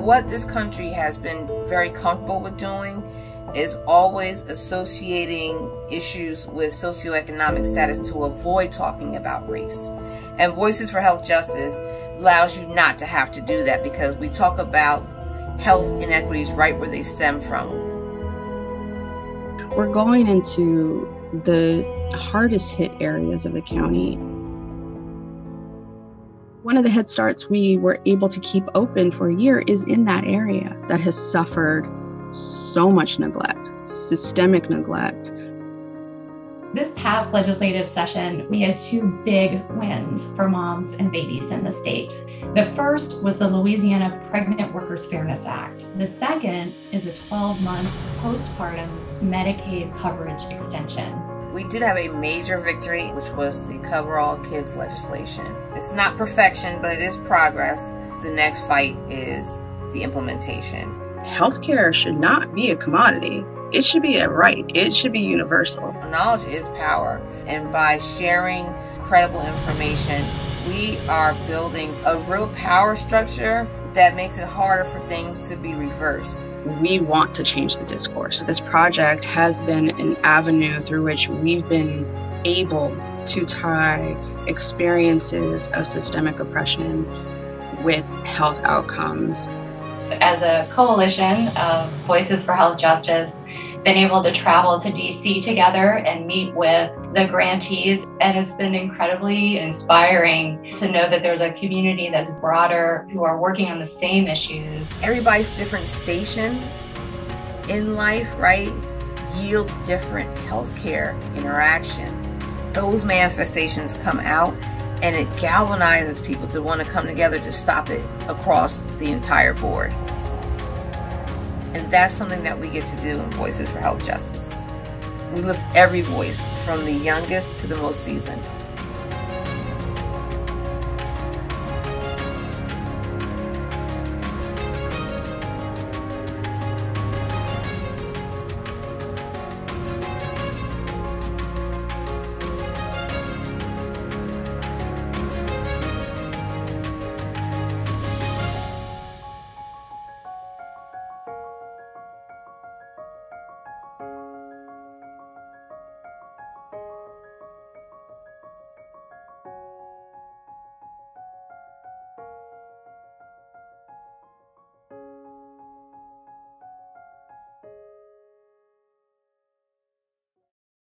What this country has been very comfortable with doing is always associating issues with socioeconomic status to avoid talking about race. And Voices for Health Justice allows you not to have to do that because we talk about health inequities right where they stem from. We're going into the hardest hit areas of the county. One of the Head Starts we were able to keep open for a year is in that area that has suffered so much neglect, systemic neglect. This past legislative session, we had two big wins for moms and babies in the state. The first was the Louisiana Pregnant Workers Fairness Act. The second is a 12 month postpartum Medicaid coverage extension. We did have a major victory, which was the Cover All Kids legislation. It's not perfection, but it is progress. The next fight is the implementation. Healthcare should not be a commodity. It should be a right. It should be universal. Knowledge is power, and by sharing credible information, we are building a real power structure that makes it harder for things to be reversed. We want to change the discourse. This project has been an avenue through which we've been able to tie experiences of systemic oppression with health outcomes. As a coalition of Voices for Health Justice, been able to travel to DC together and meet with the grantees. And it's been incredibly inspiring to know that there's a community that's broader who are working on the same issues. Everybody's different station in life, right, yields different healthcare interactions. Those manifestations come out and it galvanizes people to want to come together to stop it across the entire board. And that's something that we get to do in Voices for Health Justice. We lift every voice from the youngest to the most seasoned.